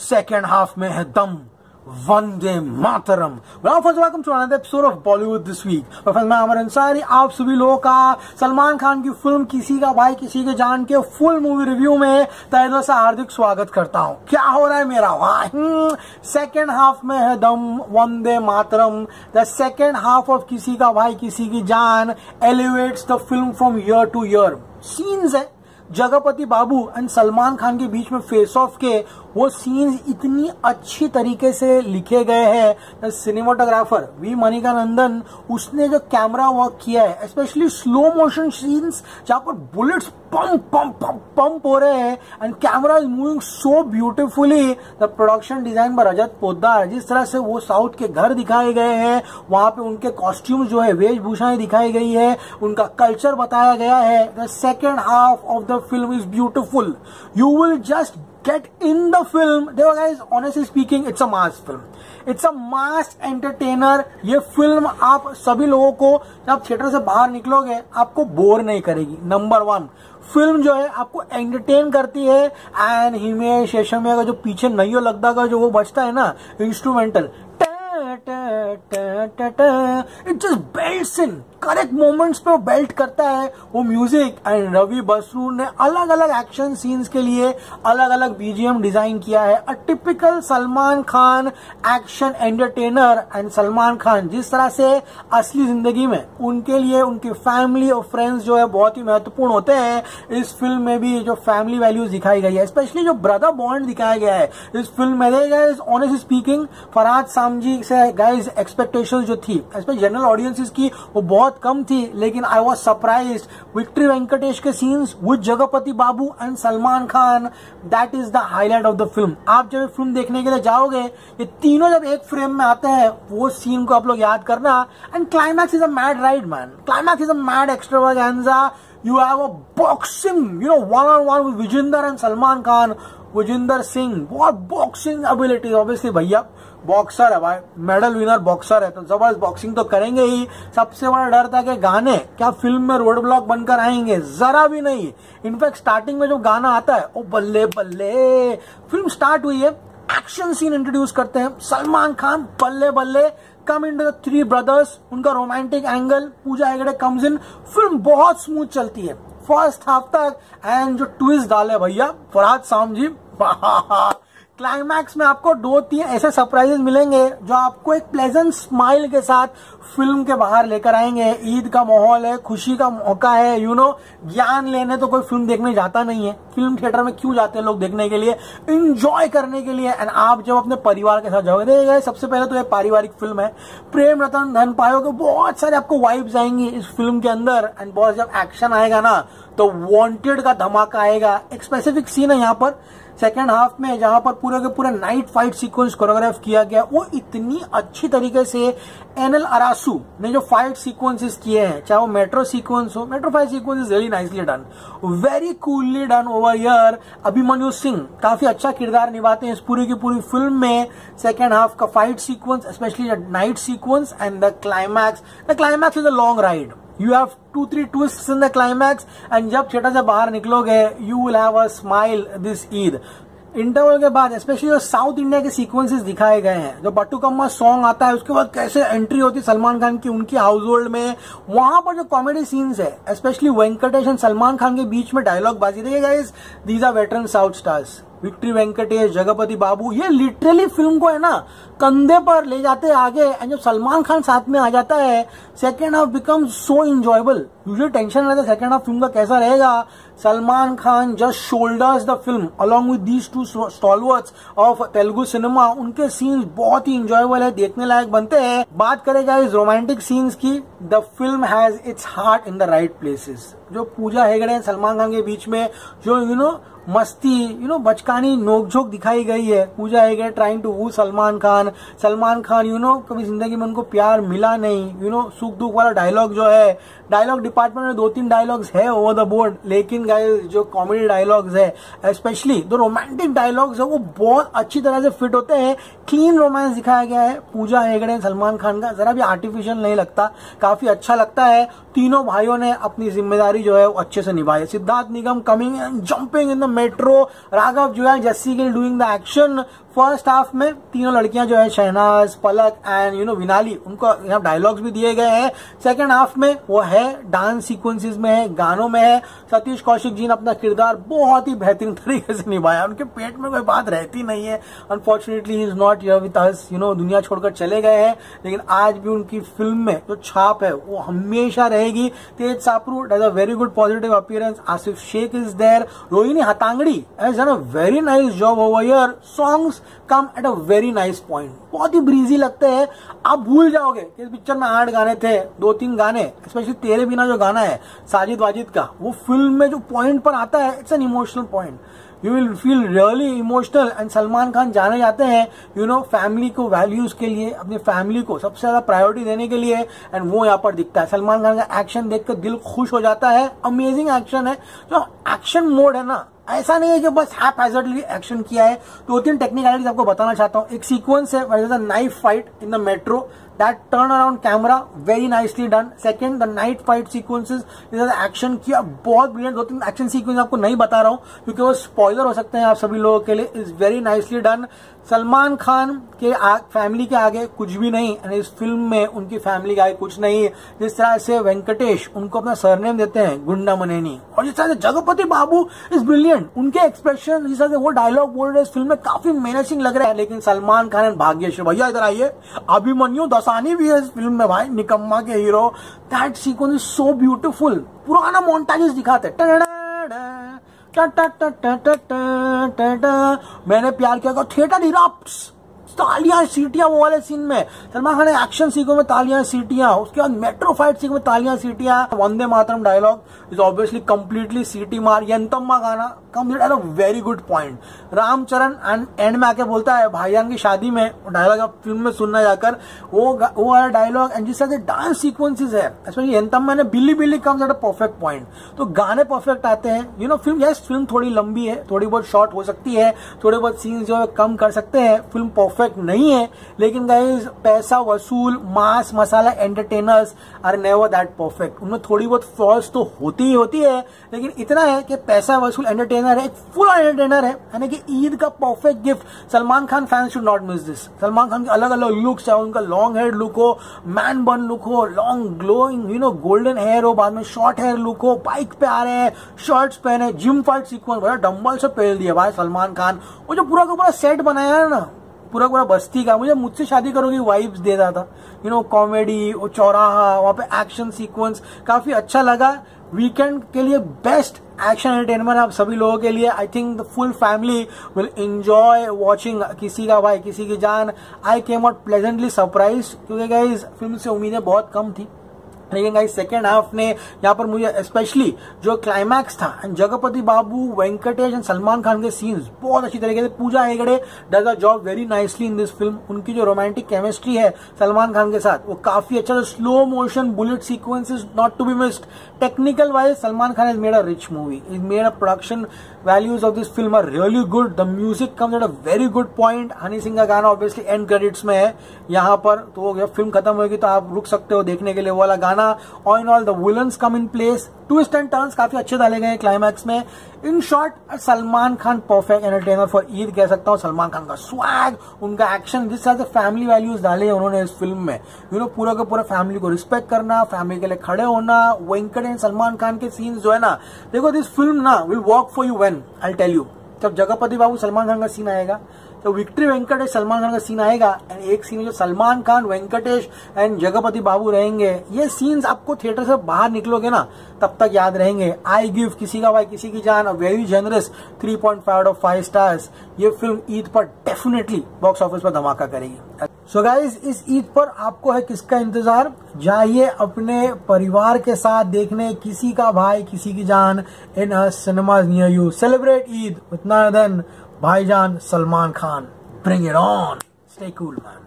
Second half में है दम Vande Mataram. Welcome to another episode of Bollywood this week मैं अमर अंसारी, आप सभी लोगों का, सलमान खान की फ़िल्म किसी का भाई, किसी के जान के फुल मूवी रिव्यू में तय से हार्दिक स्वागत करता हूँ। क्या हो रहा है मेरा? सेकेंड हाफ़ में है दम, Vande Mataram. The second half of Kisi Ka Bhai, Kisi Ki Jaan elevates the film from year to year scenes है। जगपति बाबू एंड सलमान खान के बीच में फेस ऑफ़ के वो सीन्स इतनी अच्छी तरीके से लिखे गए हैं। सिनेमाटोग्राफर वी मनिका नंदन उसने जो कैमरा वर्क किया है स्पेशली स्लो मोशन सीन्स जहाँ पर bullets pump pump pump pump हो रहे हैं and camera is moving so beautifully the production design पर रजत पोदार जिस तरह से वो साउथ के घर दिखाए गए हैं, वहाँ पे उनके कॉस्ट्यूम जो है, वेशभूषाएँ दिखाई गई है, उनका कल्चर बताया गया है। The second half of the film is beautiful you will just get in the film. देखो guys, honestly speaking, it's a mass film. It's a mass entertainer. ये फ़िल्म आप सभी लोगों को, जब थिएटर से बाहर निकलोगे, आपको बोर नहीं करेगी. नंबर वन फ़िल्म जो है, आपको एंटरटेन करती है. एंड हिमेश रेशमिया का जो पीछे नैयो लगता का जो वो बचता है ना instrumental it just in correct moments पे वो बेल्ट करता है वो म्यूज़िक एंड रवि बसरूर ने अलग अलग एक्शन सीन्स के लिए अलग अलग बीजीएम डिज़ाइन किया है। A typical Salman Khan action entertainer and Salman Khan जिस तरह से असली ज़िंदगी में उनके लिए, उनकी फैमिली और फ्रेंड्स जो है बहुत ही महत्वपूर्ण होते हैं। इस फ़िल्म में भी जो फैमिली वैल्यूज़ दिखाई गई है स्पेशली जो ब्रदर बॉन्ड दिखाया गया है, इस फ़िल्म में ऑनेस्ट स्पीकिंग फराज सामजी से गाइज़ एक्सपेक्टेशन जो थी जनरल ऑडियंसेस की वो बहुत कम थी लेकिन I was surprise victory Venkatesh के scenes with Jagapathi Babu and Salman Khan that is the highlight of the film आप जब फ़िल्म देखने के लिए जाओगे ये तीनों जब एक फ्रेम में आते हैं वो सीन को आप लोग याद करना and climax is a mad ride man climax is a mad extravaganza you have a boxing, you know, one on one with Vijender and Salman Khan. Singh बहुत बॉक्सिंग एबिलिटी ऑब्वियसली भैया boxer है भाई medal winner boxer है। तो ज़बरदस्त boxing तो करेंगे ही। सबसे बड़ा डर था कि गाने, क्या फ़िल्म में रोड ब्लॉक बनकर आएँगे? जरा भी नहीं। इनफैक्ट स्टार्टिंग में जो गाना आता है, ओ बल्ले बल्ले। फ़िल्म स्टार्ट हुई है। एक्शन सीन इंट्रोड्यूस करते हैं। सलमान खान, बल्ले बल्ले। Come in the three brothers उनका romantic angle Pooja Hegde comes in film बहुत स्मूथ चलती है। फ़र्स्ट हाफ़ तक। एंड जो ट्विस्ट डाले भैया, फरहाद साम जी क्लाइमैक्स में आपको दो तीन ऐसे सरप्राइजेस मिलेंगे जो आपको एक प्लेजेंट स्माइल के साथ फ़िल्म के बाहर लेकर आएँगे। ईद का माहौल है, खुशी का मौका है यू नो ज्ञान लेने तो कोई फ़िल्म देखने जाता नहीं है। फ़िल्म थिएटर में क्यों जाते हैं लोग देखने के लिए? इंजॉय करने के लिए। एंड आप जब अपने परिवार के साथ जाओगे देखिएगा सबसे पहले तो ये पारिवारिक फ़िल्म है। प्रेम रतन धन पायो के बहुत सारे आपको वाइब्स आएँगी इस फ़िल्म के अंदर। एंड बहुत जब एक्शन आएगा ना तो वांटेड का धमाका आएगा। एक स्पेसिफिक सीन है यहाँ पर। सेकेंड हाफ़ में जहाँ पर पूरे के पूरे नाइट फाइट सीक्वेंस कोरियोग्राफ किया गया, वो इतनी अच्छी तरीके से एनएल अरासू ने जो फाइट सीक्वेंसेस किए हैं, चाहे वो मेट्रो सीक्वेंस हो, metro fight sequence is very nicely done very coolly done over here Abhimanyu Singh काफ़ी अच्छा किरदार निभाते हैं इस पूरी की पूरी फ़िल्म में। सेकेंड हाफ़ का fight sequence specially night sequence and the climax the climax is a long ride you have two three twist in the climax and जब थिएटर से बाहर निकलोगे you will have a smile this Eid interval के बाद specially जो south India के sequences दिखाए गए हैं, जो बट्टूकम्मा सॉन्ग आता है, उसके बाद कैसे एंट्री होती है सलमान खान की उनकी हाउस होल्ड में, वहाँ पर जो कॉमेडी सीन्स है स्पेशली वेंकटेश एंड सलमान खान के बीच में डायलॉग बाजी। देखिएगा these are veteran south stars victory Venkatesh, Jagapathi Babu, ये लिटरली फ़िल्म को है ना, कंधे पर ले जाते हैं आगे एंड जब सलमान खान साथ में आ जाता है second half become so enjoyable usually tension रहता है सेकेंड हाफ़ फ़िल्म का कैसा रहेगा। Salman Khan just shoulders the film along with these two stalwarts of Telugu cinema उनके सीन्स बहुत ही इंजॉयबल है, देखने लायक बनते हैं। बात करेगा इस रोमांटिक सीन्स की the film has its heart in the right places जो पूजा हेगड़े सलमान खान के बीच में, जो यू नो मस्ती यू नो बचकानी नोकझोंक दिखाई गई है। Pooja Hegde trying to woo Salman Khan. Salman Khan you know कभी ज़िंदगी में उनको प्यार मिला नहीं। यू नो सुख दुख वाला डायलॉग जो है डायलॉग डिपार्टमेंट में दो तीन डायलॉग्स है ओवर द बोर्ड लेकिन गाइस जो कॉमेडी डायलॉग्स है स्पेशली जो रोमांटिक डायलॉग्स है, वो बहुत अच्छी तरह से फिट होते हैं। क्लीन रोमांस दिखाया गया है। पूजा हेगड़े सलमान खान का। जरा भी आर्टिफिशियल नहीं लगता। काफ़ी अच्छा लगता है। तीनों भाइयों ने अपनी ज़िम्मेदारी जो है वो अच्छे से निभाई Siddharth Nigam coming and jumping in the metro Raghav जो है Jassie Gill doing the action first half में तीनों लड़कियाँ जो है, Shehnaaz, Palak and you know Vinali, उनको यहाँ डायलॉग्स भी दिए गए हैं। सेकंड हाफ़ में वो है डांस सीक्वेंसेस में है, गानों में है। सतीश कौशिक जी ने अपना किरदार बहुत ही बेहतरीन तरीके से निभाया। उनके पेट में कोई बात रहती नहीं है। Unfortunately is not here you know दुनिया छोड़कर चले गए हैं। लेकिन आज भी उनकी फ़िल्म में जो छाप है, वो हमेशा रहेगी। Tej Sapru does a very good positive appearance Asif Sheikh is there Rohini Hattangadi as a very nice job over here songs come at a very nice point बहुत ही ब्रीजी लगते हैं। आप भूल जाओगे कि इस पिक्चर में आठ गाने थे, दो तीन गाने स्पेशली तेरे बिना जो गाना है, साजिद वाजिद का, वो फ़िल्म में जो पॉइंट पर आता है it's an emotional point you will feel really emotional and Salman Khan जाने जाते हैं यू नो फैमिली को वैल्यूज़ के लिए, अपनी फैमिली को सबसे ज़्यादा प्रायोरिटी देने के लिए एंड वो यहाँ पर दिखता है। सलमान खान का एक्शन देखकर दिल खुश हो जाता है। अमेजिंग एक्शन है। जो एक्शन मोड है ना ऐसा नहीं है जो बस हैप हैजर्डली एक्शन किया है। दो तो तीन टेक्निकलिटीज आपको बताना चाहता हूँ। एक सीक्वेंस है knife fight in the metro that turn around camera very nicely done second the night fight sequences action किया बहुत ब्रिलियंट दो तीन एक्शन सीक्वेंस आपको नहीं बता रहा हूँ, क्योंकि वो स्पॉइलर हो सकते हैं आप सभी लोगों के लिए. Is very nicely done Salman Khan के फैमिली के आगे कुछ भी नहीं एंड इस फ़िल्म में उनकी फैमिली के आगे कुछ नहीं. जिस तरह से वेंकटेश उनको अपना सरनेम देते हैं, गुंडा मनेनी. और जिस तरह से जगपति बाबू इज़ ब्रिलियंट उनके एक्सप्रेशन जिस तरह से वो डायलॉग बोल रहे इस फ़िल्म में काफ़ी मेनेसिंग लग रहा है. लेकिन सलमान खान एंड भाग्यश भैया, इधर आइए. अभिमन्यु दसानी भी है इस फ़िल्म में भाई, निकम्मा के hero that sequence is so beautiful पुराना मोन्टाजेस दिखाते मैंने प्यार किया थिएटर इराप्ट्स तालियाँ सीटियाँ वो वाले सीन में। सलमान खान एक्शन सीखो में तालियाँ सीटियाँ उसके बाद मेट्रो फाइट सीखो में तालियाँ सीटियाँ वंदे मातरम डायलॉग इज़ ऑब्वियसली कंप्लीटली सीटी मार यंतम्मा गाना। Complete at a very good point Ramcharan and end में आके बोलता है, भाईजान की शादी में डायलॉग आप फ़िल्म में सुनना जाकर, वो वो वाला डायलॉग एंड जिस तरह से डांस सीक्वेंसेज है। स्पेशली यंतम्मा ने Billi Billi comes at a perfect point तो गाने परफेक्ट आते हैं। You know film yes film थोड़ी लंबी है, थोड़ी बहुत शॉर्ट हो सकती है, थोड़े बहुत सीन्स जो है कम कर सकते हैं फ़िल्म परफेक्ट परफेक्ट नहीं है, लेकिन गाइज़ पैसा, वसूल mass masala entertainers are never that perfect उनमें थोड़ी बहुत फ्लॉज तो होती ही होती है, लेकिन इतना है कि पैसा, वसूल एंटरटेनर है, एक फुल एंटरटेनर है, यानी कि ईद का perfect gift Salman Khan fans should not miss this Salman Khan के अलग अलग लुक्स है उनका लॉन्ग हेयर लुक हो मैन बन लुक हो long glowing you know golden hair हो, बाद में शॉर्ट हेयर लुक हो बाइक पे आ रहे हैं शर्ट्स पहने जिम फाइट सीक्वेंस बड़ा डम्बल से पहन दिया भाई सलमान खान. वो जो पूरा का पूरा सेट बनाया है ना पूरा पूरा बस्ती का, मुझे मुझसे शादी करोगी वाइब्स दे रहा था। यू नो कॉमेडी चौराहा, वहाँ पे एक्शन सीक्वेंस काफ़ी अच्छा लगा। वीकेंड के लिए बेस्ट एक्शन एंटरटेनमेंट आप सभी लोगों के लिए। I think the full family will enjoy watching Kisi Ka Bhai, Kisi Ki Jaan. I came out pleasantly surprise क्योंकि गाइज़ फ़िल्म से उम्मीदें बहुत कम थी। लेकिन गाइस सेकेंड हाफ़ ने यहाँ पर मुझे स्पेशली जो क्लाइमैक्स था जगपति बाबू वेंकटेश एंड सलमान खान के सीन्स बहुत अच्छी तरीके से Pooja Hegde does a job very nicely in this film उनकी जो रोमांटिक केमिस्ट्री है सलमान खान के साथ, वो काफ़ी अच्छा slow motion bullet sequences not to be missed technical wise Salman Khan is made a rich movie is made a production values of this film are really good the music comes at a very good point Honey Singh का गाना obviously and credits में है। यहाँ पर तो film खत्म होगी तो आप रुक सकते हो देखने के लिए। वाला गाना all in all the villains come in place twist and turns काफ़ी अच्छे डाले गए क्लाइमैक्स में. In short Salman Khan perfect entertainer for Eid कह सकता हूँ. सलमान खान का स्वैग उनका एक्शन जिस तरह से फैमिली वैल्यूज़ डाले हैं उन्होंने इस फ़िल्म में. यू नो पूरा का पूरा फैमिली को रिस्पेक्ट करना फैमिली के लिए खड़े होना, वेंकट एंड सलमान खान के सीन्स जो है ना, देखो दिस फ़िल्म ना will work for you when I tell you जब जगपति बाबू सलमान खान का सीन आएगा तो विक्ट्री वेंकटेश सलमान खान का सीन आएगा एंड एक सीन जो सलमान खान वेंकटेश एंड जगपति बाबू रहेंगे, ये सीन्स आपको थिएटर से बाहर निकलोगे ना, तब तक याद रहेंगे। आई गिव किसी का Bhai Kisi Ki Jaan very generous 3.5 out of five stars ये फ़िल्म ईद पर डेफिनेटली बॉक्स ऑफ़िस पर धमाका करेगी। सो so गाइज़ इस ईद पर आपको है किसका इंतज़ार? जाइए अपने परिवार के साथ देखने किसी का Bhai, Kisi Ki Jaan in cinema near you celebrate Eid. उतना then Bhaijaan Salman Khan bring it on stay cool man